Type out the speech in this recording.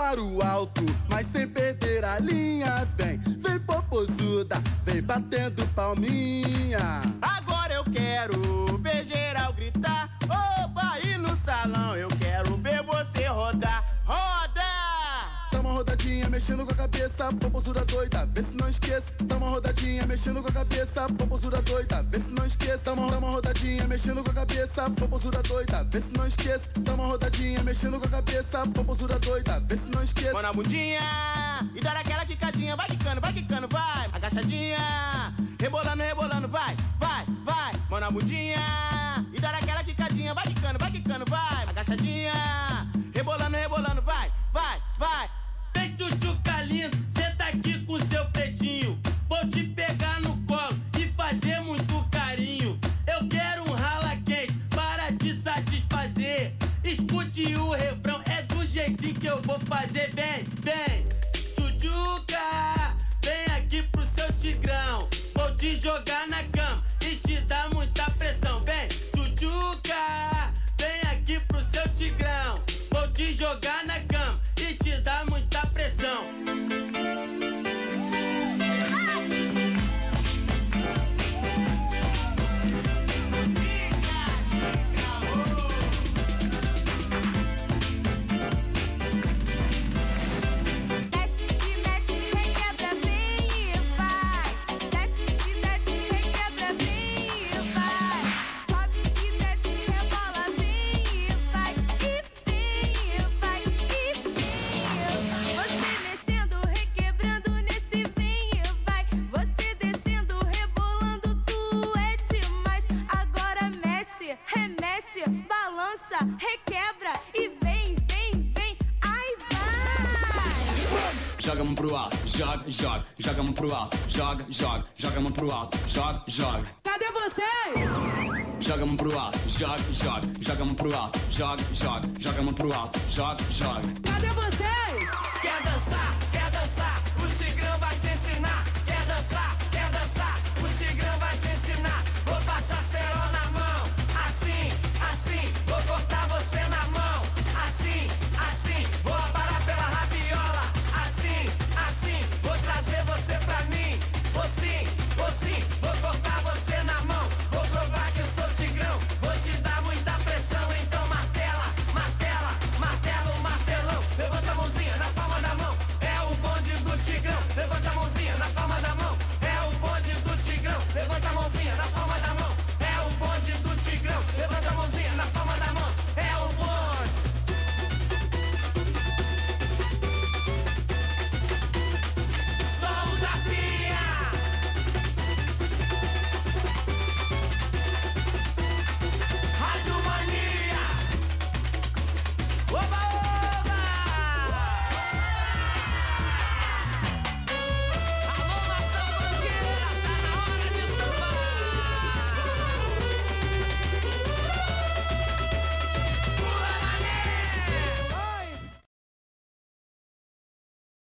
para o alto, mas sem perder a linha. Vem, vem popozuda, vem batendo palminha. Agora eu quero ver geral gritar. Opa, e no salão eu quero rodadinha, mexendo com a cabeça, poposura doida, vê se não esqueça. Dá uma rodadinha, mexendo com a cabeça, poposura doida, vê se não esqueça. Dá uma, dá uma rodadinha, mexendo com a cabeça, poposura doida, vê se não esqueça. Dá uma rodadinha, mexendo com a cabeça, poposura doida, vê se não esqueça. Mão na bundinha e dá aquela quicadinha. Vai quicando, vai quicando, vai. Agachadinha, rebolando, rebolando, vai, vai, vai. Mão na bundinha e dá aquela quicadinha. Vai quicando, vai quicando, vai. Agachadinha, para te satisfazer. Escute o refrão, é do jeitinho que eu vou fazer. Vem, vem, tchutchuca, vem aqui pro seu tigrão. Vou te jogar na cama e te dar muita pressão. Vem, tchutchuca, vem aqui pro seu tigrão. Vou te jogar vai. Joga a mão pro alto, joga, joga, joga a mão pro alto, joga, joga, joga a mão pro alto, joga, joga. Cadê vocês? Joga a mão pro alto, joga, joga, joga a mão pro alto, joga, joga, joga a mão pro alto, joga, joga. Cadê vocês? Quer dançar?